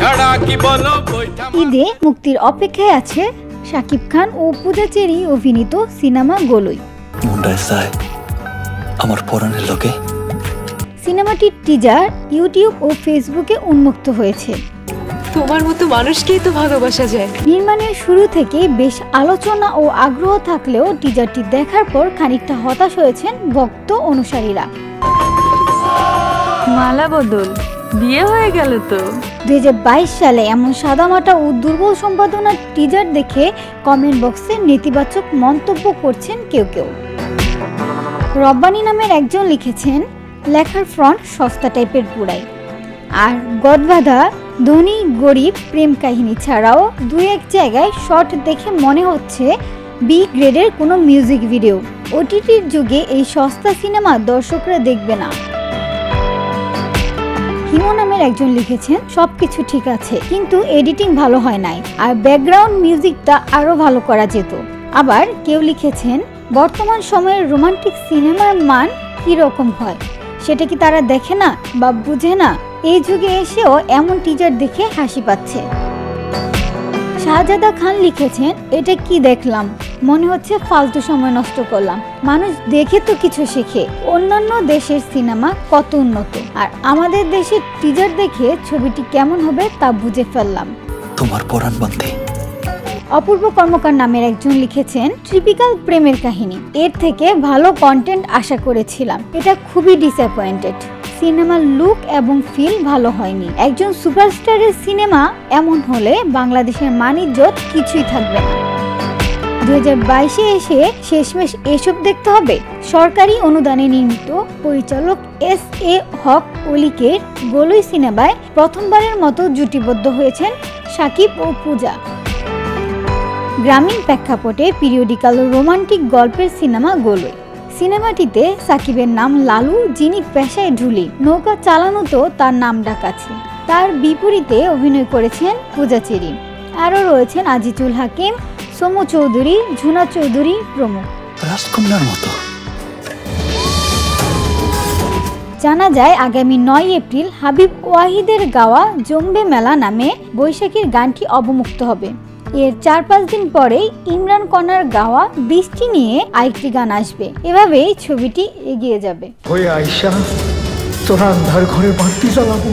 ছাড়া কি বলো ঈদে মুক্তির অপেক্ষায় আছে শাকিব খান ও পূজা চেরি অভিনীত সিনেমা গোলই। আমার পরাণের লোকে। সিনেমাটির টিজার ইউটিউব ও ফেসবুকে উন্মুক্ত হয়েছে। তোমার মতো মানুষকেই তো ভালোবাসা যায়। নির্মাণের শুরু থেকে বেশ আলোচনা ও আগ্রহ থাকলেও টিজারটি দেখার পর খানিকটা হতাশ হয়েছেন ভক্ত অনুসারীরা। মালা বদল। বিয়ে হয়ে গেল তো। দুই হাজার বাইশ সালে এমন সাদামাটা ও দুর্বল সম্পাদনার টিজার দেখে কমেন্ট বক্সে নেতিবাচক মন্তব্য করছেন কেউ কেউ। রব্বানি নামের একজন লিখেছেন, লেখার ফ্রন্ট সস্তা টাইপের পুরাই আর গদবাধা, ধনী, গরিব, প্রেম কাহিনী ছাড়াও দু এক জায়গায় শর্ট দেখে মনে হচ্ছে বি গ্রেডের কোনো মিউজিক ভিডিও ওটিটির যুগে এই সস্তা সিনেমা দর্শকরা দেখবে না। একজন লিখেছেন, সবকিছু ঠিক আছে, কিন্তু এডিটিং ভালো হয় নাই, আর ব্যাকগ্রাউন্ড মিউজিকটা আরও ভালো করা যেত। আবার কেউ লিখেছেন, বর্তমান সময়ের রোমান্টিক সিনেমার মান কি রকম হয়? সেটা কি তারা দেখে না বা বুঝে না? এই যুগে এসেও এমন টিজার দেখে হাসি পাচ্ছে। শাহজাদা খান লিখেছেন, এটা কি দেখলাম? মনে হচ্ছে ফালতু সময় নষ্ট করলাম। মানুষ দেখে তো কিছু শেখে। অন্যান্য দেশের সিনেমা কত উন্নত। আর আমাদের দেশের টিজার দেখে ছবিটি কেমন হবে তা বুঝে ফেললাম। তোমার পরাণ বান্ধে অপূর্ব কর্মকার নামের একজন লিখেছেন ট্রিপিক্যাল প্রেমের কাহিনী। এর থেকে ভালো কন্টেন্ট আশা করেছিলাম। এটা খুবই ডিসঅ্যাপয়েন্টেড সিনেমার লুক এবং ফিল ভালো হয়নি। একজন সুপারস্টারের সিনেমা এমন হলে বাংলাদেশের মানিজ্যত কিছুই থাকবে না। হাজার বাইশে এসে শেষমেশ এসব দেখতে হবে। সরকারি অনুদানে নির্মিত পরিচালক এস এ হক অলিকের গোলই সিনেমায় প্রথমবারের মতো জুটিবদ্ধ হয়েছেন সাকিব ও পূজা। গ্রামীণ প্রেক্ষাপটে পিরিয়ডিক্যাল রোমান্টিক গল্পের সিনেমা গোলই। সিনেমাটিতে সাকিবের নাম লালু, যিনি পেশায় ঢুলি। নৌকা চালানো তো তার নাম ডাক আছে তার বিপরীতে অভিনয় করেছেন পূজা চেরি। আরও রয়েছেন আজিজুল হাকিম সোমু চৌধুরী ঝুনা চৌধুরী প্রমুখ। রাজকন্যার মতো। জানা যায় আগামী নয় এপ্রিল হাবিব ওয়াহিদের গাওয়া জম্বে মেলা নামে বৈশাখীর গানটি অবমুক্ত হবে। এর চার পাঁচ দিন পরেই ইমরান কনার গাওয়া বৃষ্টি নিয়ে আরেকটি গান আসবে। এভাবেই ছবিটি এগিয়ে যাবে। আইসা তোরা আন্ধার ঘরে বাড়তি জ্বালাবো।